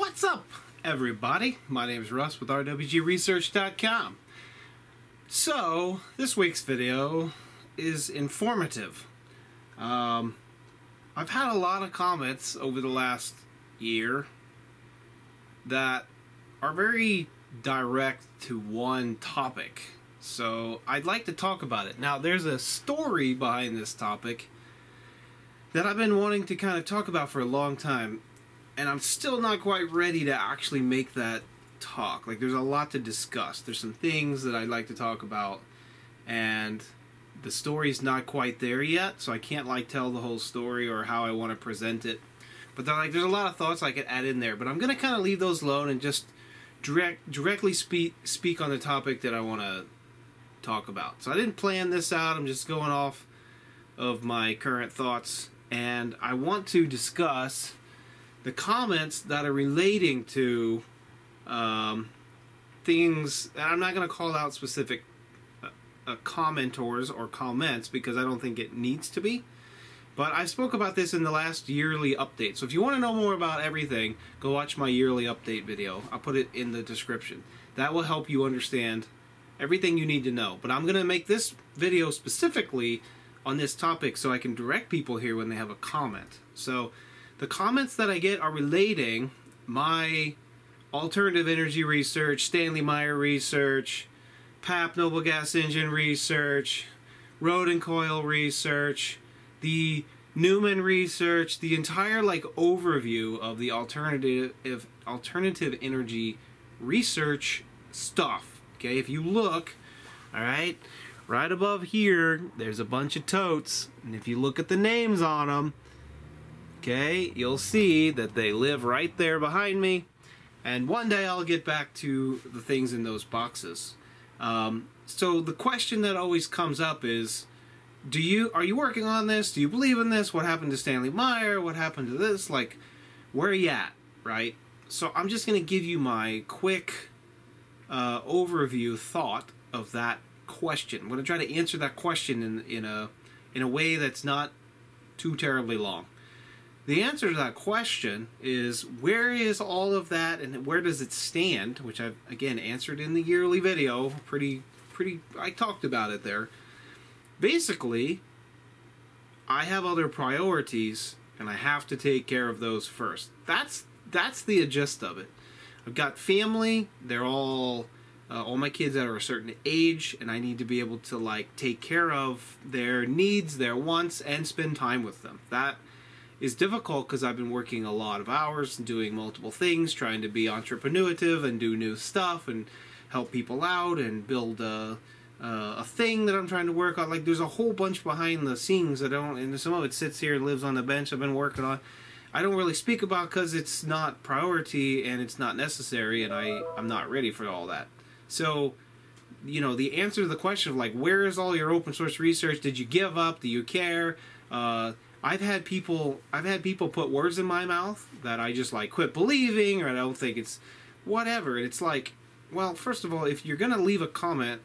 What's up, everybody? My name is Russ with RWGResearch.com. So, this week's video is informative. Um, I've had a lot of comments over the last year that are very direct to one topic. So, I'd like to talk about it. Now, there's a story behind this topic that I've been wanting to kind of talk about for a long time and I'm still not quite ready to actually make that talk. Like, there's a lot to discuss. There's some things that I'd like to talk about, and the story's not quite there yet, so I can't like tell the whole story or how I want to present it. But like, there's a lot of thoughts I could add in there, but I'm gonna kind of leave those alone and just direct directly speak speak on the topic that I want to talk about. So I didn't plan this out. I'm just going off of my current thoughts, and I want to discuss the comments that are relating to um, things, and I'm not going to call out specific uh, uh, commentors or comments because I don't think it needs to be. But I spoke about this in the last yearly update. So if you want to know more about everything, go watch my yearly update video. I'll put it in the description. That will help you understand everything you need to know. But I'm going to make this video specifically on this topic so I can direct people here when they have a comment. So the comments that I get are relating my alternative energy research, Stanley Meyer research, Papp noble gas engine research, Rodin coil research, the Newman research, the entire like overview of the alternative alternative energy research stuff. Okay, if you look, all right, right above here, there's a bunch of totes, and if you look at the names on them, okay, you'll see that they live right there behind me. And one day I'll get back to the things in those boxes. Um, so the question that always comes up is, do you are you working on this? Do you believe in this? What happened to Stanley Meyer? What happened to this? Like, where are you at? Right. So I'm just going to give you my quick uh, overview thought of that question. I'm going to try to answer that question in in a in a way that's not too terribly long. The answer to that question is where is all of that and where does it stand, which I've again answered in the yearly video. Pretty pretty I talked about it there. Basically, I have other priorities and I have to take care of those first. That's that's the gist of it. I've got family, they're all uh, all my kids that are a certain age and I need to be able to like take care of their needs, their wants and spend time with them. That is difficult because I've been working a lot of hours and doing multiple things, trying to be entrepreneurial and do new stuff and help people out and build a, uh, a thing that I'm trying to work on. Like there's a whole bunch behind the scenes that I don't, and some of it sits here and lives on the bench I've been working on. I don't really speak about because it's not priority and it's not necessary, and I I'm not ready for all that. So you know the answer to the question of like where is all your open source research did you give up do you care uh, I've had people I've had people put words in my mouth that I just like quit believing or I don't think it's whatever. And It's like, well, first of all, if you're gonna leave a comment,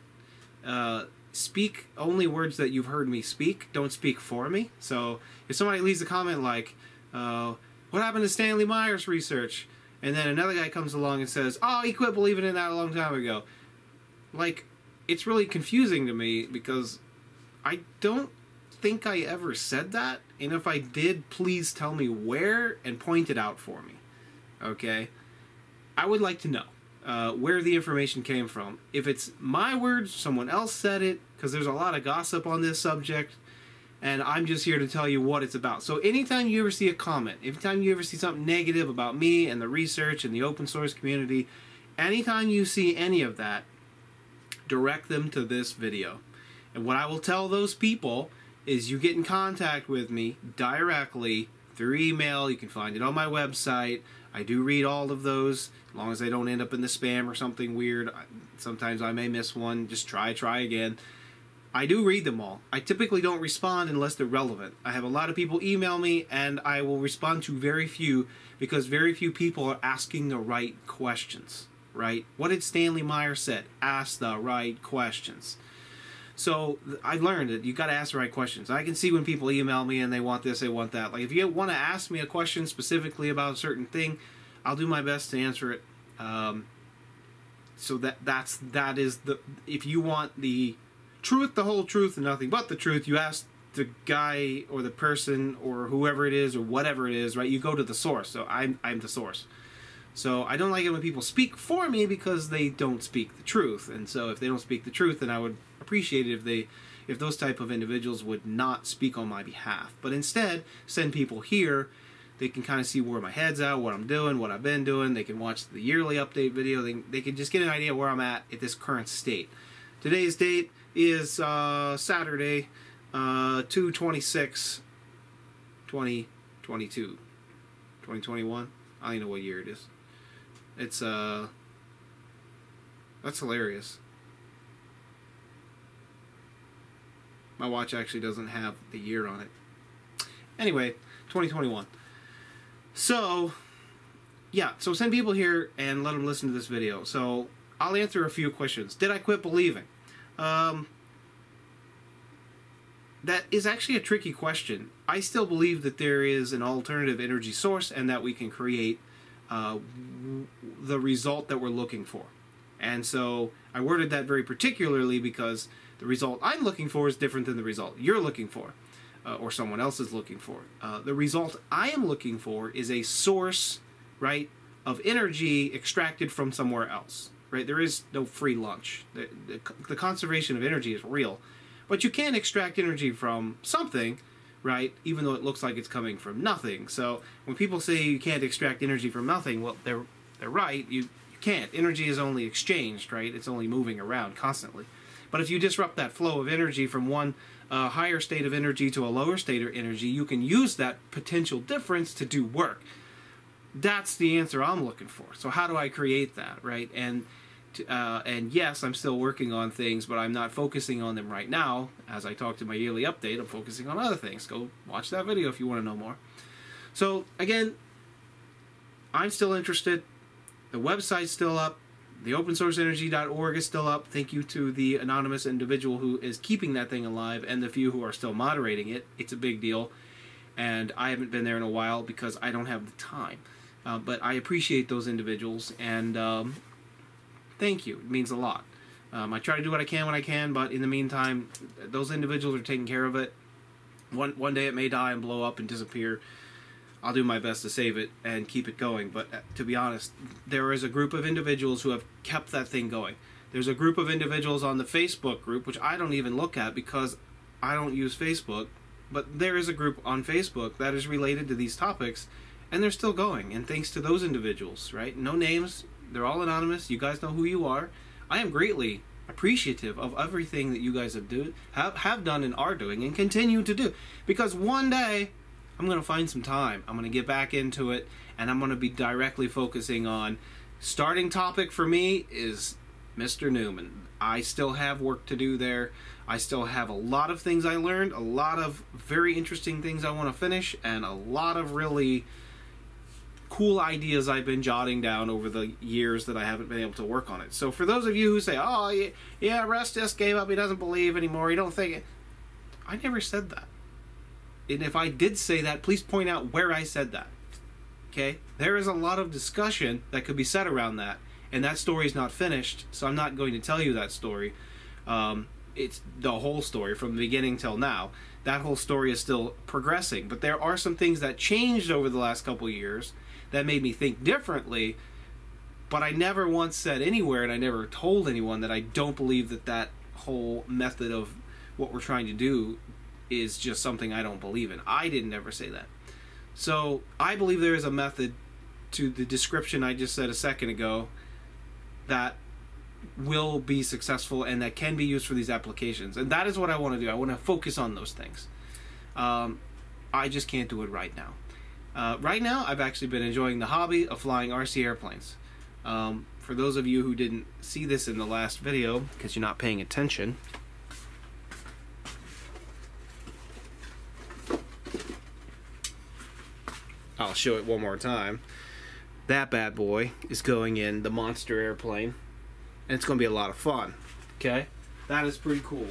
uh, speak only words that you've heard me speak. Don't speak for me. So if somebody leaves a comment like, uh, "What happened to Stanley Meyer's research?" and then another guy comes along and says, "Oh, he quit believing in that a long time ago," like it's really confusing to me because I don't think I ever said that, and if I did, please tell me where and point it out for me. Okay? I would like to know uh, where the information came from. If it's my words, someone else said it, because there's a lot of gossip on this subject, and I'm just here to tell you what it's about. So anytime you ever see a comment, anytime you ever see something negative about me and the research and the open source community, anytime you see any of that, direct them to this video. And what I will tell those people is you get in contact with me directly through email. You can find it on my website. I do read all of those, as long as they don't end up in the spam or something weird. Sometimes I may miss one. Just try, try again. I do read them all. I typically don't respond unless they're relevant. I have a lot of people email me, and I will respond to very few because very few people are asking the right questions. Right? What did Stanley Meyer said? Ask the right questions. So I learned that you got to ask the right questions. I can see when people email me and they want this, they want that. Like if you want to ask me a question specifically about a certain thing, I'll do my best to answer it. Um, so that that's that is the if you want the truth, the whole truth, and nothing but the truth, you ask the guy or the person or whoever it is or whatever it is, right? You go to the source. So I'm I'm the source. So I don't like it when people speak for me because they don't speak the truth. And so if they don't speak the truth, then I would appreciate it if they if those type of individuals would not speak on my behalf, but instead send people here. They can kind of see where my head's at, what I'm doing, what I've been doing. They can watch the yearly update video. They, they can just get an idea where I'm at at this current state. Today's date is uh, Saturday, uh, 226 2022. 2021? I don't know what year it is. It's, uh, that's hilarious. My watch actually doesn't have the year on it. Anyway, 2021. So, yeah, so send people here and let them listen to this video. So, I'll answer a few questions. Did I quit believing? Um, that is actually a tricky question. I still believe that there is an alternative energy source and that we can create uh, the result that we're looking for. And so I worded that very particularly because the result I'm looking for is different than the result you're looking for uh, or someone else is looking for. Uh, the result I am looking for is a source, right, of energy extracted from somewhere else. Right, there is no free lunch. The, the, the conservation of energy is real, but you can extract energy from something, right? Even though it looks like it's coming from nothing. So when people say you can't extract energy from nothing, well, they're they're right. You you can't. Energy is only exchanged, right? It's only moving around constantly. But if you disrupt that flow of energy from one uh, higher state of energy to a lower state of energy, you can use that potential difference to do work. That's the answer I'm looking for. So how do I create that, right? And uh, and yes, I'm still working on things, but I'm not focusing on them right now. As I talk to my yearly update, I'm focusing on other things. Go watch that video if you want to know more. So again, I'm still interested. The website's still up. The opensourceenergy.org is still up. Thank you to the anonymous individual who is keeping that thing alive and the few who are still moderating it. It's a big deal. And I haven't been there in a while because I don't have the time. Uh, but I appreciate those individuals and um, thank you. It means a lot. Um, I try to do what I can when I can, but in the meantime, those individuals are taking care of it. One one day it may die and blow up and disappear. I'll do my best to save it and keep it going. But uh, to be honest, there is a group of individuals who have kept that thing going. There's a group of individuals on the Facebook group, which I don't even look at because I don't use Facebook. But there is a group on Facebook that is related to these topics, and they're still going. And thanks to those individuals, right? No names, they're all anonymous. You guys know who you are. I am greatly appreciative of everything that you guys have do have have done and are doing and continue to do. Because one day I'm going to find some time. I'm going to get back into it and I'm going to be directly focusing on starting topic for me is Mr. Newman. I still have work to do there. I still have a lot of things I learned, a lot of very interesting things I want to finish, and a lot of really cool ideas I've been jotting down over the years that I haven't been able to work on it. So for those of you who say, "Oh, yeah, Russ just gave up. He doesn't believe anymore. He don't think it," I never said that. And if I did say that, please point out where I said that. Okay, there is a lot of discussion that could be said around that, and that story is not finished. So I'm not going to tell you that story. Um, it's the whole story from the beginning till now. That whole story is still progressing, but there are some things that changed over the last couple years that made me think differently. But I never once said anywhere, and I never told anyone that I don't believe that that whole method of what we're trying to do is just something I don't believe in. I didn't ever say that. So I believe there is a method to the description I just said a second ago that will be successful and that can be used for these applications. And that is what I want to do. I want to focus on those things. Um, I just can't do it right now. Uh, right now, I've actually been enjoying the hobby of flying RC airplanes. Um, for those of you who didn't see this in the last video, because you're not paying attention, I'll show it one more time. That bad boy is going in the monster airplane, and it's going to be a lot of fun. Okay? That is pretty cool.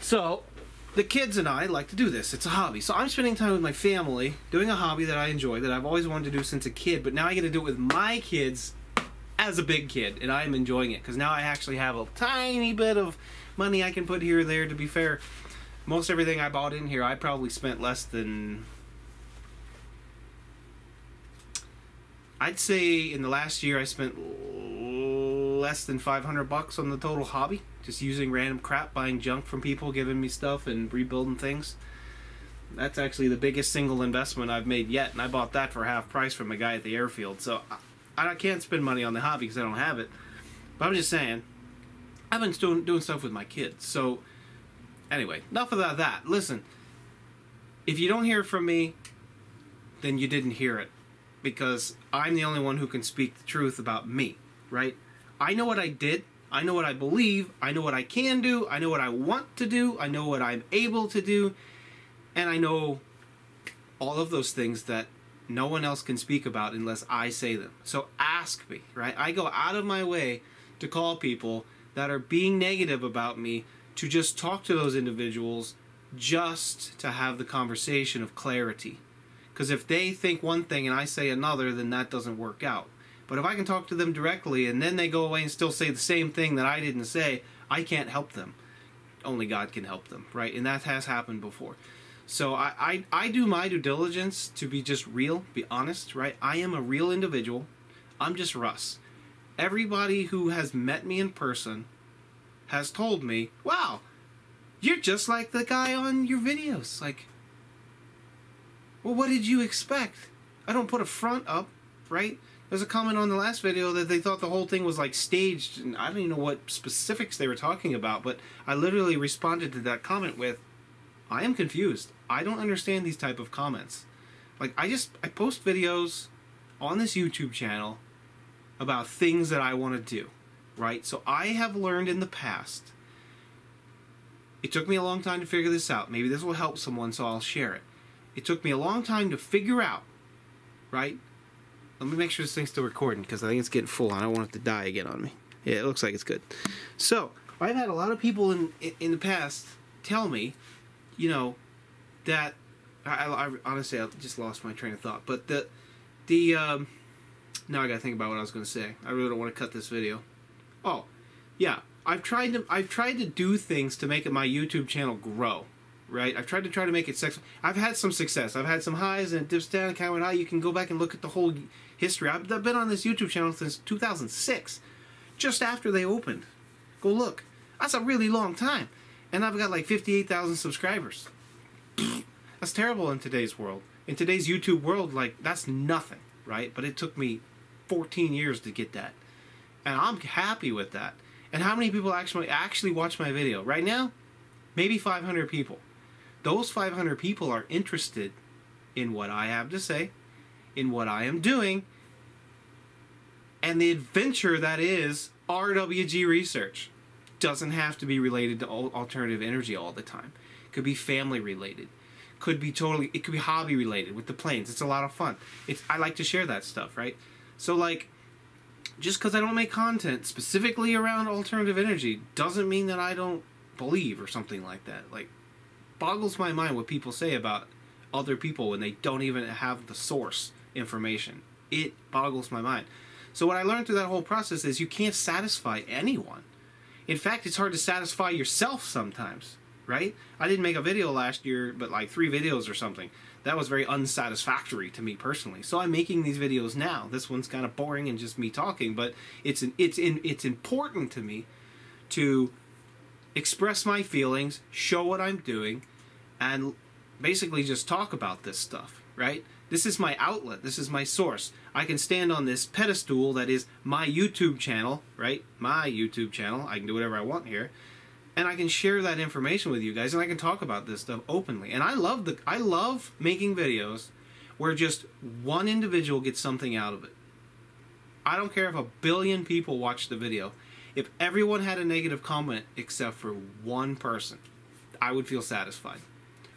So, the kids and I like to do this. It's a hobby. So I'm spending time with my family doing a hobby that I enjoy, that I've always wanted to do since a kid, but now I get to do it with my kids as a big kid, and I am enjoying it because now I actually have a tiny bit of money I can put here or there. To be fair, most everything I bought in here, I probably spent less than. I'd say in the last year I spent less than 500 bucks on the total hobby just using random crap buying junk from people giving me stuff and rebuilding things. That's actually the biggest single investment I've made yet and I bought that for half price from a guy at the airfield. So I, I can't spend money on the hobby because I don't have it. But I'm just saying I've been doing, doing stuff with my kids. So anyway enough about that. Listen if you don't hear from me then you didn't hear it because I'm the only one who can speak the truth about me right I know what I did. I know what I believe. I know what I can do. I know what I want to do. I know what I'm able to do. And I know all of those things that no one else can speak about unless I say them. So ask me, right? I go out of my way to call people that are being negative about me to just talk to those individuals just to have the conversation of clarity. Because if they think one thing and I say another, then that doesn't work out. But if I can talk to them directly and then they go away and still say the same thing that I didn't say, I can't help them. Only God can help them, right? And that has happened before. So I, I, I do my due diligence to be just real, be honest, right? I am a real individual. I'm just Russ. Everybody who has met me in person has told me, wow, you're just like the guy on your videos. Like, well, what did you expect? I don't put a front up, right? There's a comment on the last video that they thought the whole thing was like staged, and I don't even know what specifics they were talking about, but I literally responded to that comment with, I am confused. I don't understand these type of comments. Like, I just, I post videos on this YouTube channel about things that I want to do, right? So I have learned in the past, it took me a long time to figure this out. Maybe this will help someone, so I'll share it. It took me a long time to figure out, right? Let me make sure this thing's still recording because I think it's getting full. I don't want it to die again on me. Yeah, it looks like it's good. So I've had a lot of people in in the past tell me, you know, that I, I honestly I just lost my train of thought. But the the um, now I got to think about what I was to say. I really don't want to cut this video. Oh, yeah. I've tried to I've tried to do things to make my YouTube channel grow right? I've tried to try to make it sex. I've had some success. I've had some highs and it dips down, kind of high. You can go back and look at the whole history. I've been on this YouTube channel since 2006, just after they opened. Go look. That's a really long time. And I've got like 58,000 subscribers. That's terrible in today's world. In today's YouTube world, like, that's nothing, right? But it took me 14 years to get that. And I'm happy with that. And how many people actually actually watch my video? Right now, maybe 500 people. Those 500 people are interested in what I have to say, in what I am doing, and the adventure that is RWG research. Doesn't have to be related to alternative energy all the time. Could be family related. Could be totally. It could be hobby related with the planes. It's a lot of fun. It's I like to share that stuff, right? So like, just because I don't make content specifically around alternative energy doesn't mean that I don't believe or something like that. Like, boggles my mind what people say about other people when they don't even have the source information. It boggles my mind. So what I learned through that whole process is you can't satisfy anyone. In fact, it's hard to satisfy yourself sometimes, right? I didn't make a video last year, but like three videos or something. That was very unsatisfactory to me personally. So I'm making these videos now. This one's kind of boring and just me talking, but it's an, it's in, it's important to me to express my feelings, show what I'm doing, and basically just talk about this stuff, right? This is my outlet. This is my source. I can stand on this pedestal that is my YouTube channel, right? My YouTube channel. I can do whatever I want here. And I can share that information with you guys and I can talk about this stuff openly. And I love the I love making videos where just one individual gets something out of it. I don't care if a billion people watch the video. If everyone had a negative comment except for one person, I would feel satisfied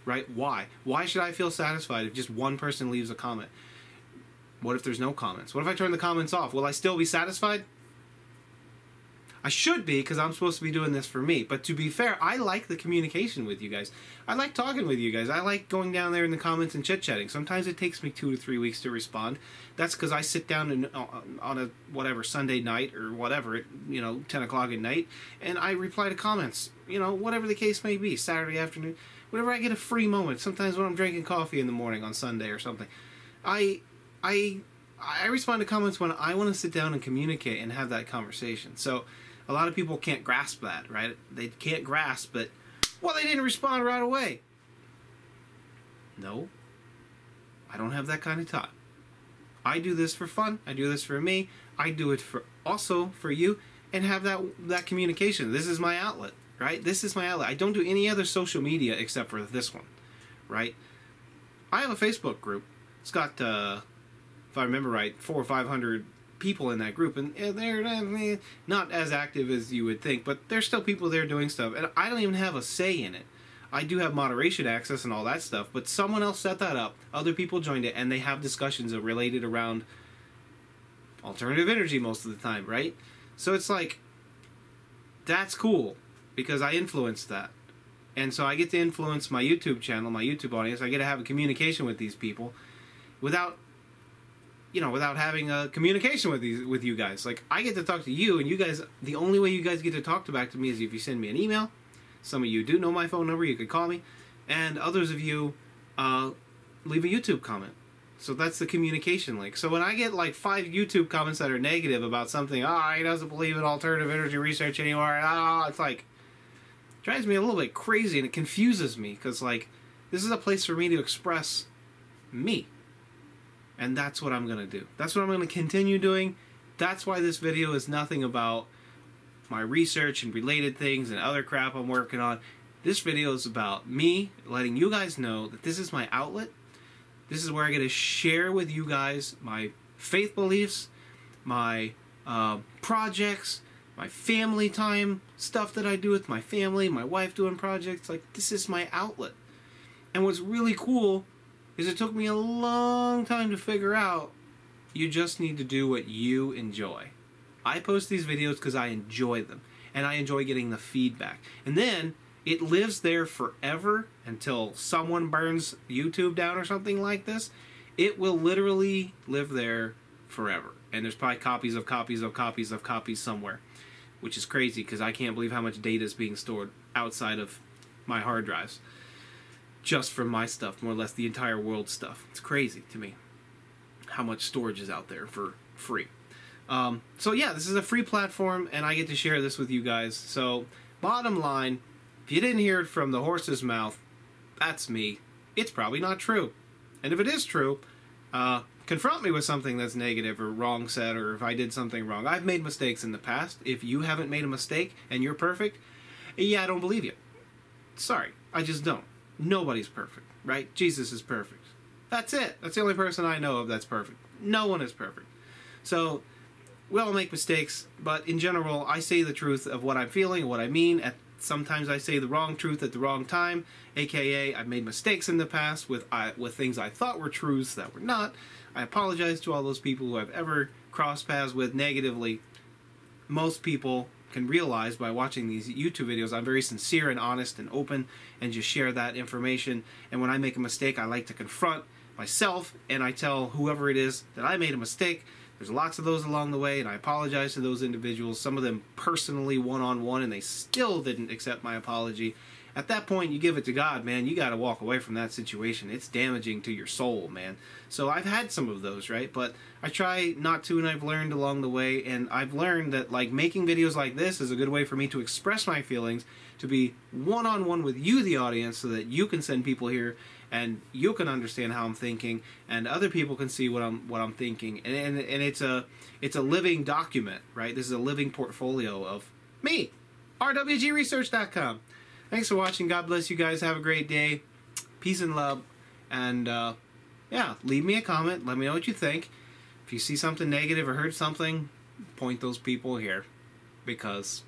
right? Why? Why should I feel satisfied if just one person leaves a comment? What if there's no comments? What if I turn the comments off? Will I still be satisfied? I should be because I'm supposed to be doing this for me. But to be fair, I like the communication with you guys. I like talking with you guys. I like going down there in the comments and chit chatting. Sometimes it takes me two to three weeks to respond. That's because I sit down uh, on a whatever Sunday night or whatever, you know, ten o'clock at night, and I reply to comments. You know, whatever the case may be, Saturday afternoon, whenever I get a free moment. Sometimes when I'm drinking coffee in the morning on Sunday or something, I I I respond to comments when I want to sit down and communicate and have that conversation. So a lot of people can't grasp that, right? They can't grasp that, well, they didn't respond right away. No, I don't have that kind of time. I do this for fun. I do this for me. I do it for also for you and have that that communication. This is my outlet, right? This is my outlet. I don't do any other social media except for this one, right? I have a Facebook group. It's got, uh, if I remember right, four or five hundred people in that group, and they're not as active as you would think, but there's still people there doing stuff, and I don't even have a say in it. I do have moderation access and all that stuff, but someone else set that up. Other people joined it, and they have discussions related around alternative energy most of the time, right? So it's like, that's cool because I influenced that. And so I get to influence my YouTube channel, my YouTube audience. I get to have a communication with these people without you know, without having a communication with these with you guys. Like I get to talk to you, and you guys. The only way you guys get to talk to back to me is if you send me an email. Some of you do know my phone number; you could call me, and others of you uh, leave a YouTube comment. So that's the communication link. So when I get like five YouTube comments that are negative about something, ah, oh, he doesn't believe in alternative energy research anymore. Ah, oh, it's like drives me a little bit crazy, and it confuses me because like this is a place for me to express me and that's what I'm going to do. That's what I'm going to continue doing. That's why this video is nothing about my research and related things and other crap I'm working on. This video is about me letting you guys know that this is my outlet. This is where I get to share with you guys my faith beliefs, my uh, projects, my family time stuff that I do with my family, my wife doing projects. Like, this is my outlet. And what's really cool is it took me a long time to figure out you just need to do what you enjoy. I post these videos because I enjoy them and I enjoy getting the feedback. And then it lives there forever until someone burns YouTube down or something like this. It will literally live there forever. And there's probably copies of copies of copies of copies somewhere, which is crazy because I can't believe how much data is being stored outside of my hard drives just from my stuff, more or less the entire world stuff. It's crazy to me how much storage is out there for free. Um, so yeah, this is a free platform, and I get to share this with you guys. So bottom line, if you didn't hear it from the horse's mouth, that's me. It's probably not true. And if it is true, uh, confront me with something that's negative or wrong said, or if I did something wrong. I've made mistakes in the past. If you haven't made a mistake and you're perfect, yeah, I don't believe you. Sorry, I just don't. Nobody's perfect, right? Jesus is perfect. That's it. That's the only person I know of that's perfect. No one is perfect. So we all make mistakes, but in general, I say the truth of what I'm feeling what I mean. At sometimes I say the wrong truth at the wrong time, aka I've made mistakes in the past with I, with things I thought were truths that were not. I apologize to all those people who I've ever crossed paths with negatively. Most people can realize by watching these YouTube videos, I'm very sincere and honest and open and just share that information. And when I make a mistake, I like to confront myself and I tell whoever it is that I made a mistake. There's lots of those along the way, and I apologize to those individuals, some of them personally one on one, and they still didn't accept my apology at that point you give it to God, man. You got to walk away from that situation. It's damaging to your soul, man. So I've had some of those, right? But I try not to, and I've learned along the way. And I've learned that like making videos like this is a good way for me to express my feelings, to be one on one with you, the audience, so that you can send people here and you can understand how I'm thinking, and other people can see what I'm what I'm thinking. And and, and it's a it's a living document, right? This is a living portfolio of me, rwgresearch.com. Thanks for watching. God bless you guys. Have a great day. Peace and love. And uh, yeah, leave me a comment. Let me know what you think. If you see something negative or heard something, point those people here because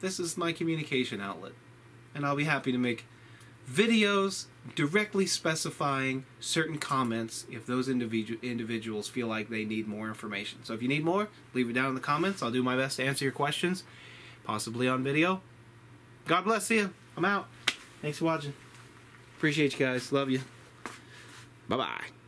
this is my communication outlet. And I'll be happy to make videos directly specifying certain comments if those individu- individuals feel like they need more information. So if you need more, leave it down in the comments. I'll do my best to answer your questions, possibly on video. God bless you. I'm out. Thanks for watching. Appreciate you guys. Love you. Bye bye.